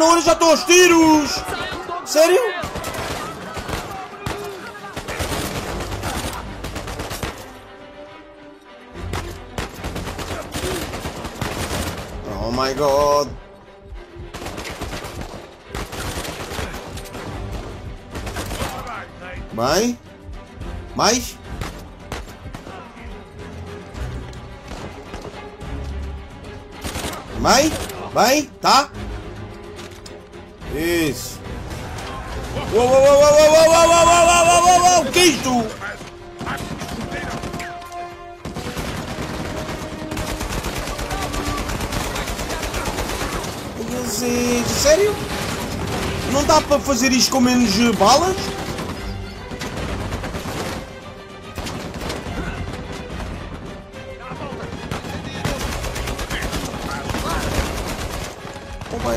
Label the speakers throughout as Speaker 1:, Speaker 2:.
Speaker 1: Olha, olha, já estou aos tiros! Sério? Oh my god! Bem? Mais? Bem? Bem? Tá? Isso. Uou, uou, uou, uou, uou, uou, uou, uou, uou, uou, que é? Ai, Sério? Não dá para fazer isto com menos eh, balas?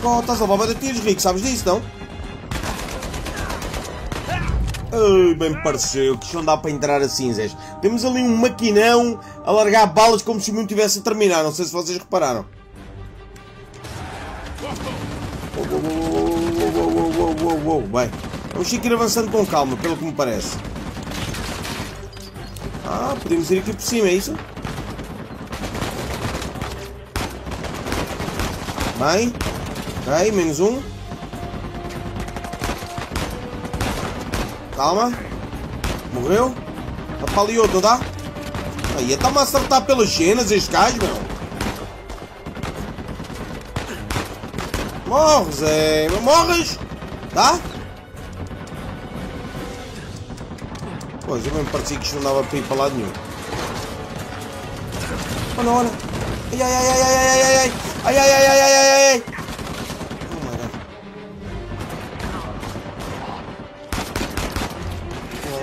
Speaker 1: God, estás a levar de Rico, sabes disso, não? Ai, bem pareceu que isto não dá para entrar assim, Zés. Temos ali um maquinão a largar balas como se o mundo tivesse a terminar, não sei se vocês repararam. Bem, vamos ir avançando com calma, pelo que me parece. Ah, podemos ir aqui por cima, é isso? Bem, ok, menos um. Calma. Morreu? Apaleou, não dá? Aí, está-me a acertar pelas cenas este meu. Morres, Zé. Morres? Tá? Pois, eu mesmo parecia que isto não dava para ir para lado nenhum. Olha, olha. Ai, ai, ai, ai, ai, ai, ai, ai. Ai, ai, ai, ai, ai, ai, ai. Oh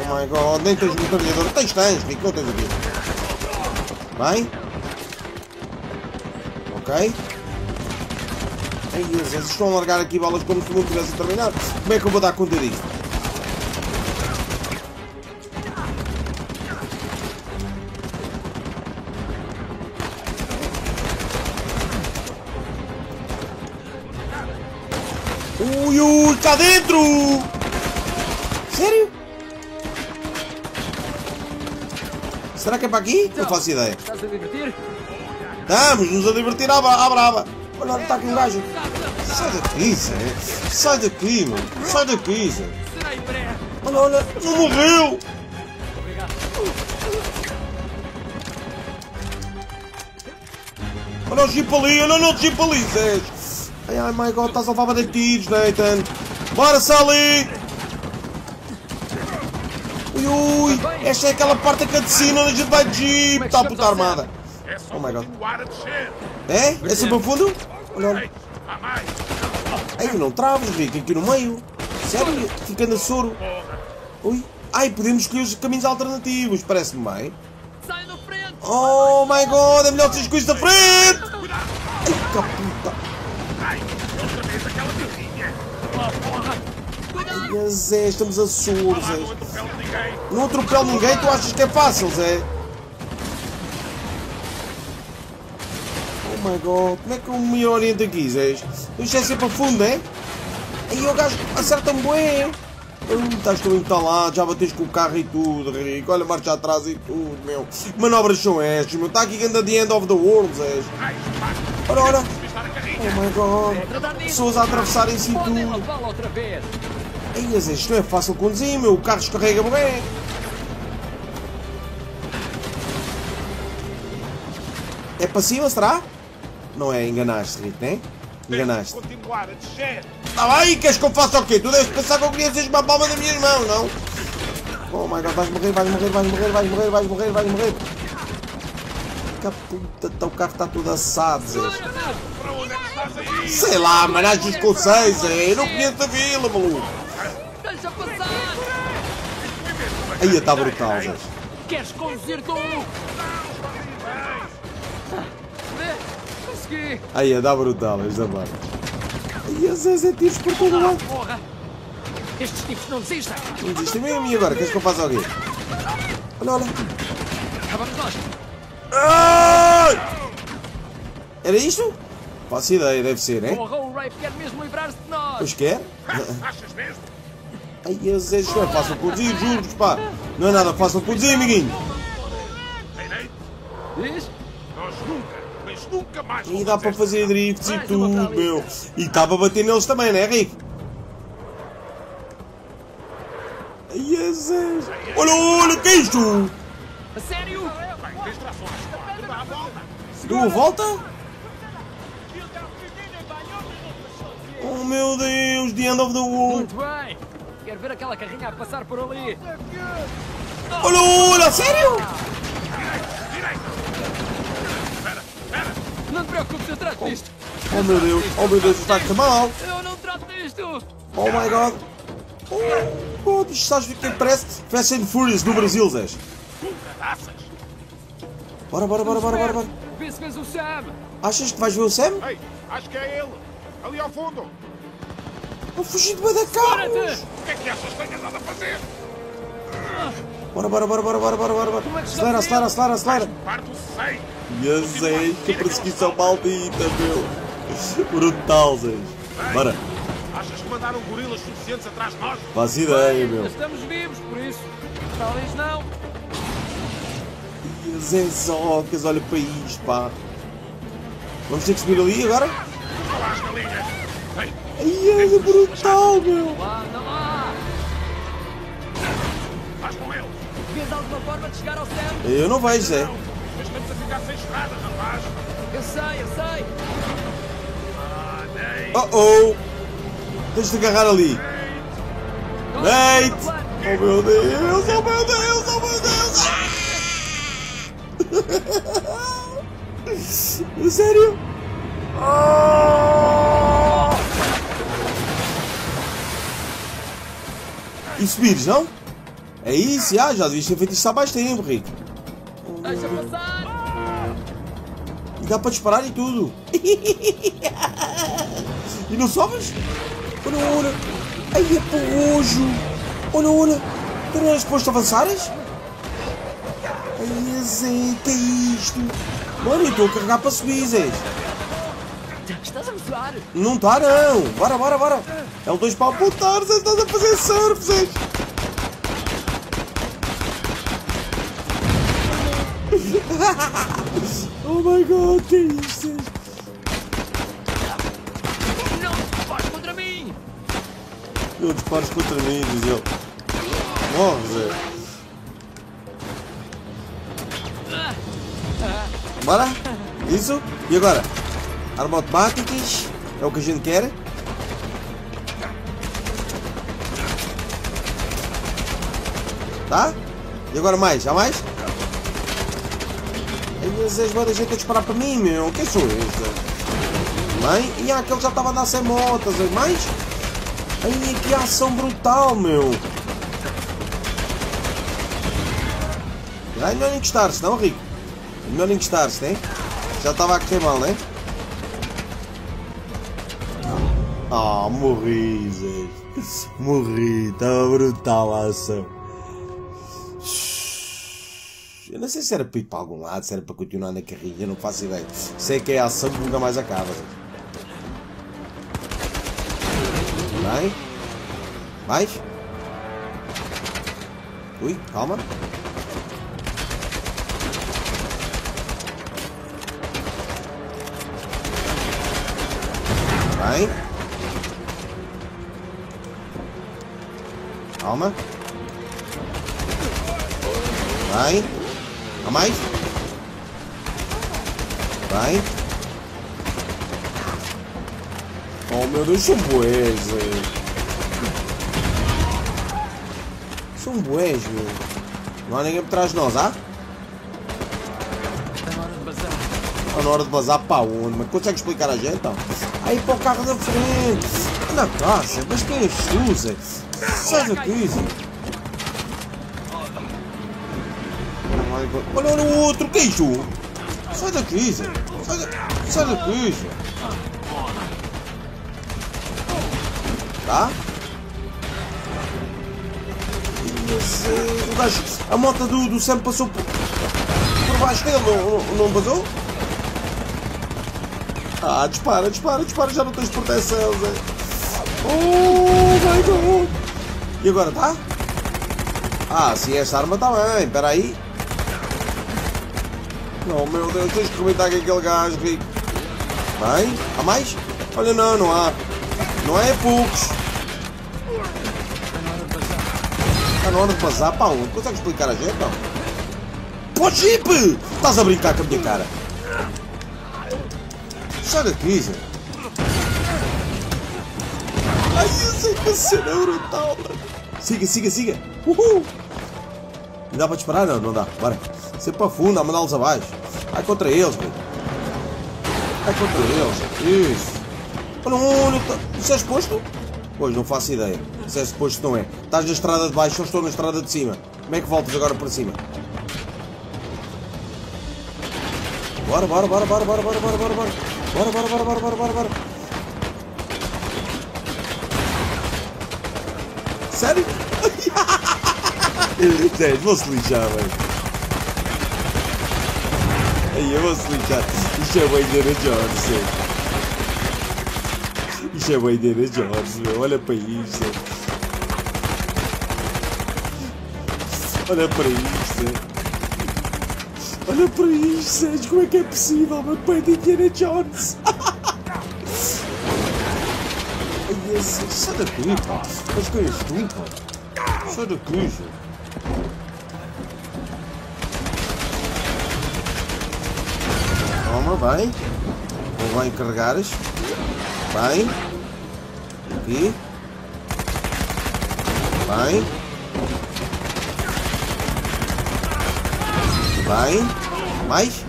Speaker 1: my god. Nem tens metralhador. Tens, tens. Rico, não tens aqui. Vai. Ok. Ai, Jesus. Estão a largar aqui balas como se o mundo tivesse terminado. Como é que eu vou dar conta disto? Ui, ui, cá dentro! Será que é para aqui? Não faço ideia.
Speaker 2: Estás a divertir?
Speaker 1: Estamos nos a divertir à, à brava. Olha, olha, está aqui um gajo. Sai daqui, Zé. Sai daqui, mano. Sai daqui, Zé. Olha, olha, não morreu. Olha o jeep ali, olha o jeep ali, Zé. Ai, ai, my God, estás a levar de tiros, Nathan. Bora, Sally. Ui, esta é aquela parte da cutscene onde a gente vai de jeep. Está a puta armada.
Speaker 3: É
Speaker 1: Oh my God.
Speaker 3: a.
Speaker 1: É? É sempre a fundo? Olha, olha. Ai, não traves, Rico, aqui no meio. Sério, fica na soro. Ui. Ai, podemos escolher os caminhos alternativos, parece-me bem.
Speaker 2: Sai da frente.
Speaker 1: Oh my god, é melhor que isto da frente! Ai, que puta!
Speaker 3: Ai, outra vez aquela birrinha.
Speaker 1: Ai, Zé, estamos a
Speaker 3: Lá
Speaker 1: Zé.
Speaker 3: não atropelo ninguém.
Speaker 1: Tu achas que é fácil, Zé? Oh my god, como é que eu me oriento aqui, Zé? Isto é sempre a fundo, é? Aí o gajo acerta-me bem. Hum, Estás todo entalado, já bateste com o carro e tudo, Rico. Olha, marcha atrás e tudo, meu. Manobras são estas, meu? Está aqui ainda the end of the world, Zé. Ora, ora. Oh my god. Pessoas a atravessarem-se e tudo. Zé, isto não é fácil conduzir, meu. O carro descarrega bem. É para cima, será? Não é, enganaste, Rito, né? Enganaste.
Speaker 3: Continuar a descer.
Speaker 1: Tá bem, queres que eu faça o quê? Tu deves pensar que eu queria ser uma palma das minhas mãos, não? Oh my god, vais morrer, vais morrer, vais morrer, vais morrer, vais morrer, vais morrer. Que puta, o carro está todo assado, Zé.
Speaker 3: É?
Speaker 1: Sei lá, mas achas que eu sei, Zé? Eu não conheço a vila, maluco. Aí está brutal, Zé.
Speaker 2: Queres conduzir tu? Consegui.
Speaker 1: Aí, dá brutal, esta parte. Aí, Zé, Zé, tiros por todo lado.
Speaker 2: Porra. Estes tipos não desistem.
Speaker 1: Não existe mesmo, e agora? Queres que eu faça o quê? Olha, olha.
Speaker 2: Ah, vamos nós.
Speaker 1: Era isto? Faço ideia, deve ser, hein?
Speaker 2: Porra, o Rafe quer mesmo livrar-se de nós.
Speaker 1: Pois quer?
Speaker 3: Achas mesmo?
Speaker 1: Ai, esse isto não é fácil de conduzir, juro-vos, pá. Não é nada fácil de conduzir, amiguinho.
Speaker 2: Diz?
Speaker 3: nós nunca, mas nunca mais
Speaker 1: E dá para fazer drifts e tudo, meu. E está para bater neles também, não é, Rico? Ai, Jesus. Olha, olha, que é isto?
Speaker 2: A sério?
Speaker 3: A.
Speaker 1: Deu a volta? Oh, meu Deus, the end of the world.
Speaker 2: Muito bem. Quero ver aquela carrinha a passar por ali.
Speaker 1: Olha, olha, a sério?
Speaker 3: Direita! Espera, espera!
Speaker 2: Não te preocupes, eu trato disto.
Speaker 1: Oh, meu Deus, oh, meu Deus, está a correr mal.
Speaker 2: Eu não trato disto.
Speaker 1: Oh, my God. Oh, oh, isto sabes o que parece? Fast and Furious no Brasil, Zé. Bora, bora, bora, bora, bora, bora.
Speaker 2: Vê se vês o Sam.
Speaker 1: Achas que vais ver o Sam?
Speaker 3: Ei, acho que é ele! Ali ao fundo!
Speaker 1: Vou fugir de da carros.
Speaker 3: O que é que achas que andado a fazer?
Speaker 1: Bora, bora, bora, bora, bora, bora, bora, bora.
Speaker 2: Como é
Speaker 1: Acelera, acelera, acelera, acelera.
Speaker 3: Parto sei!
Speaker 1: Que perseguição maldita, meu. Brutal, Zé. Bora.
Speaker 3: Achas que mandaram gorilas suficientes atrás de nós?
Speaker 1: Faz ideia, meu.
Speaker 2: Estamos vivos, por isso. Talvez não.
Speaker 1: E Zé Zocas, olha para isto, pá. Vamos ter que subir ali agora?
Speaker 3: Olha lá as galinhas! Ei,
Speaker 1: Ai, é brutal, meu.
Speaker 2: Lá, anda lá.
Speaker 3: vais com eles!
Speaker 2: Vês alguma forma de chegar ao Sam?
Speaker 1: Eu não vejo, Zé.
Speaker 3: Mas estamos a ficar sem estrada, rapaz!
Speaker 2: Eu sei, eu sei.
Speaker 3: Ah!
Speaker 1: Oh, oh. Tens de agarrar ali.
Speaker 2: Nate!
Speaker 1: Oh, meu Deus, oh, meu Deus, oh, meu Deus. Sério? E subires, não? É isso, já, já devias ter feito isto há mais tempo, Rico.
Speaker 2: Deixa passar.
Speaker 1: E dá para disparar e tudo. e não sobes? Olha, olha. Ai, é porrojo. Olha, olha. Tu não eras disposto a avançares? Ai, Zé, que é isto? Mano, eu estou a carregar para subir, Zé.
Speaker 2: Estás a me suar?
Speaker 1: Não está, não. Bora, bora, bora. É o dois para apontar, Zé. Estás a fazer surf, Zé. oh my god, que é isto?
Speaker 2: Não vais contra mim.
Speaker 1: Não dispares contra mim, diz ele. Morre, Zé. Bora? Isso? E agora? Arma automáticas? É o que a gente quer? Tá? E agora mais? Há mais? As da gente a disparar para mim, meu. Quem sou eu, Zé? Bem? E aquele já estava a dar sem motas. Zé. Mais? Ai, que ação brutal, meu. É melhor encostar-se, não, Rico? É melhor encostar-se, né? Já estava a correr mal, né? Ah, morri, Zé. Morri, estava brutal a ação. Eu não sei se era para ir para algum lado, se era para continuar na carrinha, não faço ideia. Sei que é a ação que nunca mais acaba. Zé. Vai. Mais. Ui, calma. Vai. Calma. Vai. A mais. Vai. Oh meu Deus, boés, velho. Não há ninguém por trás de nós, há?
Speaker 2: Na hora de
Speaker 1: vazar para onde? Mas consegue explicar a gente, então? Aí para o carro da frente. Na caixa, mas quem tu, Zé? Sai daqui, Zé. Olha, olha o outro, que isto? Sai daqui, Zé. Sai, da... Sai Zé. Tá? O gajo, a moto do, do Sam passou por, por baixo dele, não, não, não? Ah, dispara, dispara, dispara, já não tens proteção, Zé. Oh, my God. E agora, tá? Ah, sim, esta arma está bem, espera aí. Oh, meu Deus, tens que arrebentar com aquele gajo, Rico. Bem, há mais? Olha, não, não há. Não é poucos. Está na hora de passar para onde? Consegue explicar a gente, não? Pô, Jeep! Estás a brincar com a minha cara. Sai daqui, Zé. Ai, eu sei que a cena é brutal. Siga, siga, siga. Uhul. Não dá para disparar? Não, não dá. Bora. Sempre para fundo, mandá-los abaixo. Vai contra eles, velho. Vai contra eles. Isso. Olha, olha, tá- isso é exposto? Pois, não faço ideia. Se é suposto, não é. Estás na estrada de baixo, eu estou na estrada de cima. Como é que voltas agora para cima? Bora, bora, bora, bora, bora, bora, bora, bora, bora. Bora, bora, bora, bora, bora, bora, bora. Sério? Zé, vou-se lixar, velho. Aí, eu vou-se lixar. Isto é bem Indiana Jones, Zé. Isto é bem Indiana Jones, meu. Olha para isto. Olha para isto. Olha para isto, Sérgio, como é que é possível, meu pai de Indiana Jones? Ai, esse, sai daqui, pá. Mas que és tu, pá? Sai daqui, Zé. Toma, bem. Vou bem carregares. Bem. Aqui. Bem. Bem. Mais.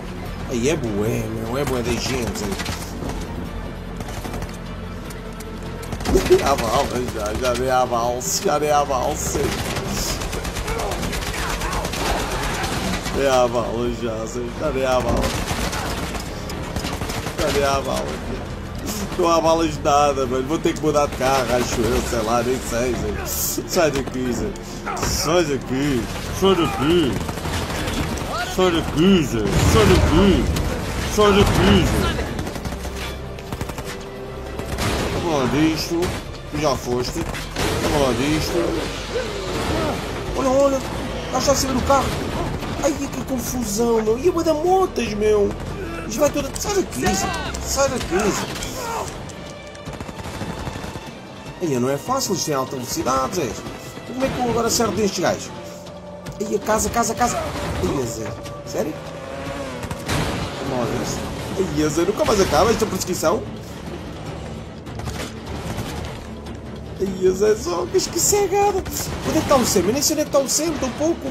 Speaker 1: Aí é bué, meu. É bué da gente. A bala, já, já dei a balsa, já dei a balsa. Dei a bala já, já a bala. Já a bala. Não há balas de nada, mano. Vou ter que mudar de carro, acho eu, sei lá, nem sei, Zé. Sai daqui, Zé. Sai daqui. Sai daqui. Sai daqui, Zé. Sai daqui. Sai daqui, Zé. Vamos lá disto. Já foste. Vamos lá disto. Olha, olha. Ela está a sair do carro. Ai, que confusão, meu. E a da motas, meu. Isto vai toda. Sai daqui, Zé. Sai daqui, Zé. Aí não é fácil, isto tem alta velocidade, Zé. Como é que eu agora acerto destes gajos? Aí a casa, casa, casa. Aí, Zé. Sério? Ver isso. Aí, Zé, nunca mais acaba esta perseguição? Aí, Zé, só que cegada. Onde é que está o Sam? Eu nem sei onde é que está o Sam, tão pouco.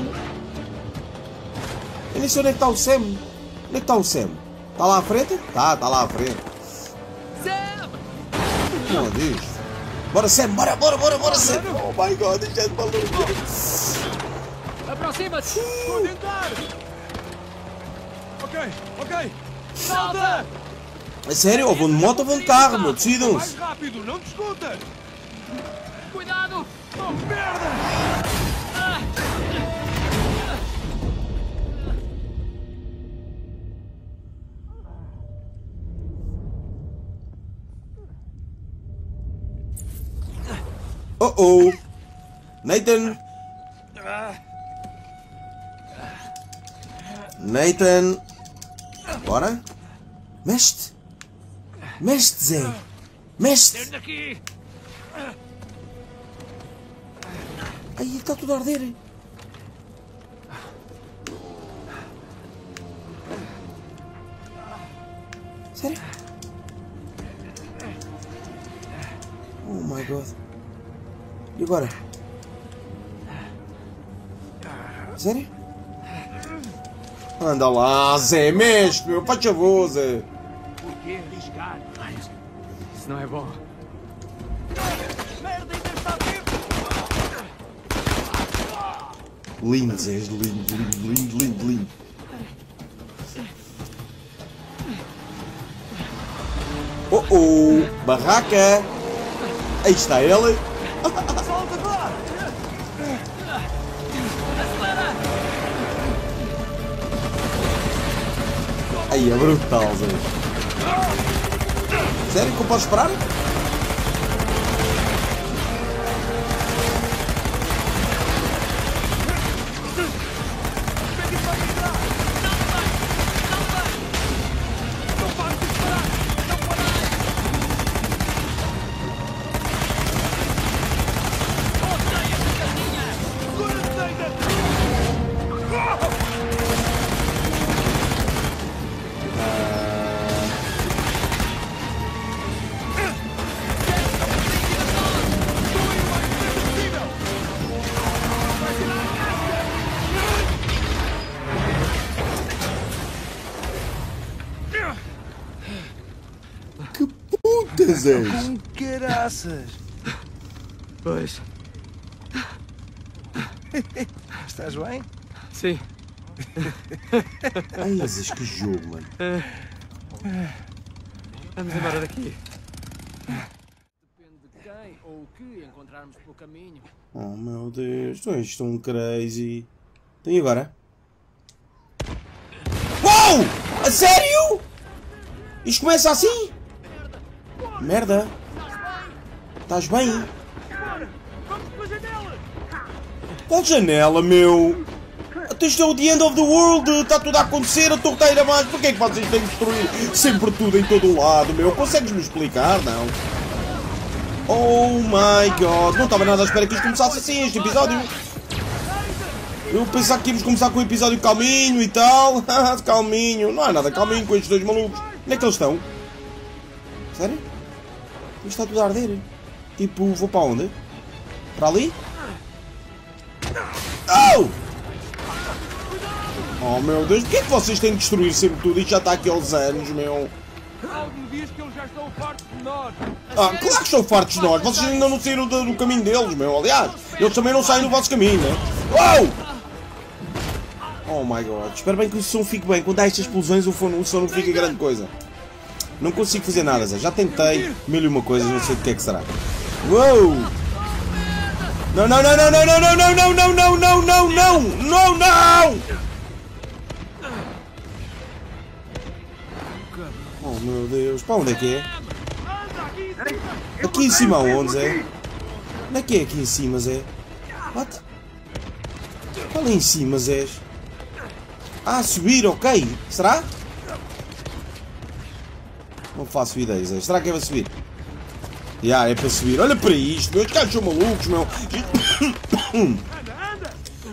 Speaker 1: Eu nem sei onde é que está o Sam. Onde é que está o Sam? Está lá à frente? Tá, está lá à frente.
Speaker 2: Sam!
Speaker 1: Não, diz. Bora, Sam, bora, bora, bora, bora, Sam. Oh my god, isto é de maluco.
Speaker 2: Aproxima-se!
Speaker 3: Estou tentar! Ok, ok!
Speaker 2: Salta!
Speaker 1: É sério, houve uma moto ou um carro, meu,
Speaker 3: decidam
Speaker 1: Mais
Speaker 3: rápido, não te escutas!
Speaker 2: Cuidado!
Speaker 3: Oh, merda!
Speaker 1: Ah. Uh oh! Nathan! Ah. Nathan. Bora. Mexe-te. Mexe-te, Zé. Mexe-te.
Speaker 3: daqui!
Speaker 1: Ai, está tudo a arder. Sério? Oh my god. E agora? Sério? Anda lá, Zé, mexe, meu, faz favor, Zé.
Speaker 3: Por que arriscar?
Speaker 2: Isso não é bom.
Speaker 3: Merda, ainda está vivo!
Speaker 1: Lindo, Zé, lindo, lindo, lindo, lindo, lindo. Oh oh, barraca! Aí está ele. Ai, é brutal, Zé. Sério que eu posso esperar? És?
Speaker 3: Com caraças!
Speaker 2: Pois.
Speaker 3: Estás bem?
Speaker 2: Sim.
Speaker 1: Ai, Jesus, que jogo, mano.
Speaker 2: Vamos embora daqui. Depende de quem ou o que encontrarmos pelo caminho.
Speaker 1: Oh meu Deus, tu és tão crazy. Então e agora? Uau! A sério? Isto começa assim? Merda. Estás bem? Qual janela, meu? Isto é o The End of the World. Está tudo a acontecer, a torre está a a mais. Porquê é que vocês têm que destruir sempre tudo em todo o lado, meu? Consegues-me explicar, não? Oh my god. Não estava nada à espera que isto começasse assim, este episódio. Eu pensava que íamos começar com o episódio calminho e tal. calminho. Não há nada calminho com estes dois malucos. Onde é que eles estão? Sério? Isto está tudo a arder. Tipo, vou para onde? Para ali? Oh! Oh meu Deus, porquê é que vocês têm de destruir sempre tudo? Isto já está aqui aos anos, meu.
Speaker 3: Algo me diz que eles já estão fartos de nós!
Speaker 1: Ah, claro que estão fartos de nós. Vocês ainda não saíram do, do caminho deles, meu. Aliás, eles também não saem do vosso caminho, né? Uou! Oh my god. Espero bem que o som fique bem. Quando há estas explosões, o o som não fica grande coisa. Não consigo fazer nada, Zé. Já tentei mil e uma coisas, não sei do que é que será. Uou! Não, não, não, não, não, não, não, não, não, não, não, não, não, não, não! Oh meu Deus, para onde é que é? Aqui em cima aonde, Zé? Onde é que é aqui em cima, Zé? What? Qual é em cima, Zé? Ah, subir, ok. Será? Não faço ideia, Zé. Será que é para subir? Já, yeah, é para subir. Olha para isto, meu. Os caras são malucos, meu.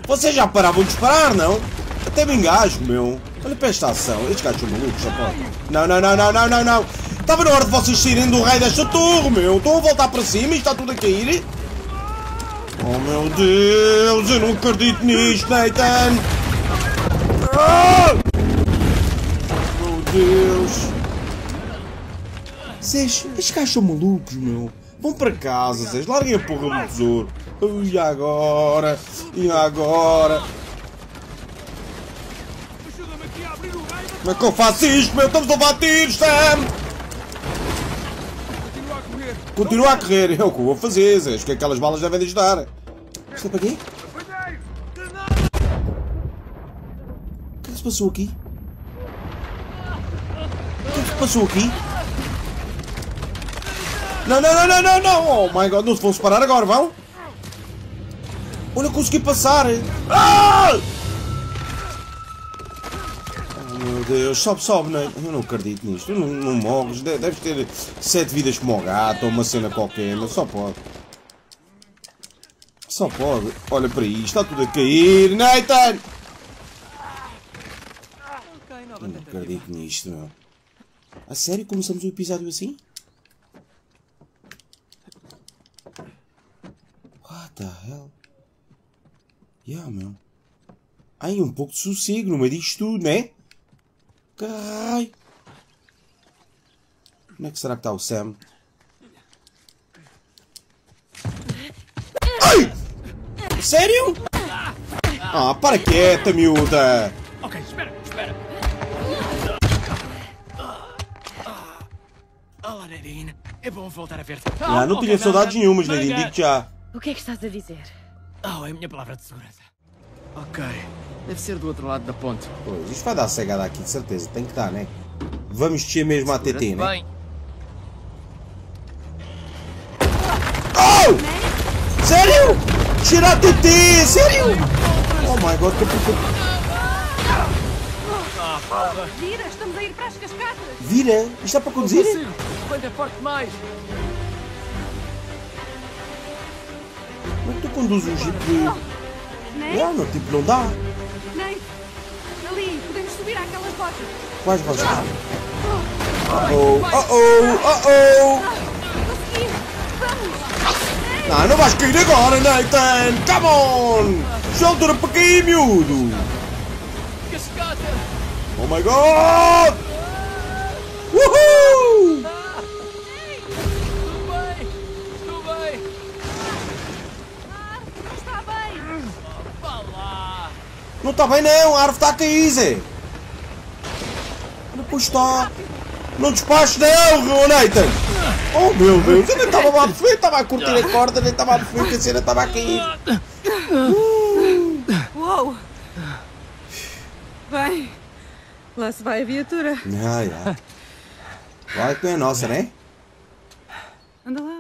Speaker 1: Vocês já paravam de disparar, não? Até me engasgo, meu. Olha para esta ação. Estes gajos são malucos. Não, não, não, não, não, não, não. Estava na hora de vocês saírem do raio desta torre, meu. Estão a voltar para cima e está tudo a cair. Oh, meu Deus. Eu não acredito nisto, Nathan. Ah! Meu Deus. Zés, estes gajos são malucos, meu. Vão para casa, Zés. Larguem a porra do tesouro. E agora? E agora?
Speaker 3: O!
Speaker 1: Como é que eu faço isto, meu? Estamos a levar tiros, Sam!
Speaker 3: Continua a correr!
Speaker 1: É o que eu vou fazer, Zés. Que aquelas balas devem de ajudar. Isto é para quê? O que é que se passou aqui? O que é que se passou aqui? Não, não, não, não, não, não! Oh my god, não se vão separar agora, vão? Olha, consegui passar! Ah! Oh meu Deus, sobe, sobe, não é? Eu não acredito nisto. Não, não morres, De- deves ter sete vidas como o gato ou uma cena qualquer, mas só pode. Só pode. Olha para isto, está tudo a cair, Nathan! Eu não acredito nisto, meu. A sério começamos o episódio assim? The hell? Yeah, meu. Ai, um pouco de sossego no meio disto tudo, né? Caralho. Onde é que será que está o Sam? Ai! Sério? Ah, para quieta, miúda!
Speaker 2: Ok, espera, espera. Olá, Nadine. É bom voltar a ver-te.
Speaker 1: Ah, não tinha saudades nenhumas, Nadine,
Speaker 2: Manga.
Speaker 1: digo já.
Speaker 4: O que é que estás a dizer?
Speaker 2: Oh, é a minha palavra de segurança. Ok. Deve ser do outro lado da ponte.
Speaker 1: Pois, isto vai dar cegada aqui, de certeza. Tem que dar, né? Vamos descer mesmo a TT, né?
Speaker 2: Oh!
Speaker 1: Sério? Tirar a TT! Sério? Oh my god, tô preocupado.
Speaker 4: Ah, Vira, estamos a ir para as cascatas!
Speaker 1: Vira? Isto é para conduzir?
Speaker 2: Quando é forte mais!
Speaker 1: Como é que tu conduzes um jeep?
Speaker 4: Nem,
Speaker 1: Não, não, tipo, não dá.
Speaker 4: Ali, podemos subir àquelas rochas.
Speaker 1: Quais rochas? Oh, oh, oh, oh, oh. Não, não vais cair agora, Nathan! Come on! Altura para cair, miúdo! Oh my god! Uhul!
Speaker 2: Estou bem! Estou bem!
Speaker 4: Ah, está bem!
Speaker 2: Vá lá!
Speaker 1: Não está bem não, a árvore está a cair, Zé! Olha, pois está! Não despaches não, Nathan! Oh meu Deus, eu nem estava a perceber, estava a curtir a corda, nem estava a perceber que a cena estava a cair!
Speaker 4: Uou! Bem, lá se vai a viatura.
Speaker 1: Ah, já. Vai que não é nossa, né?
Speaker 4: Anda lá.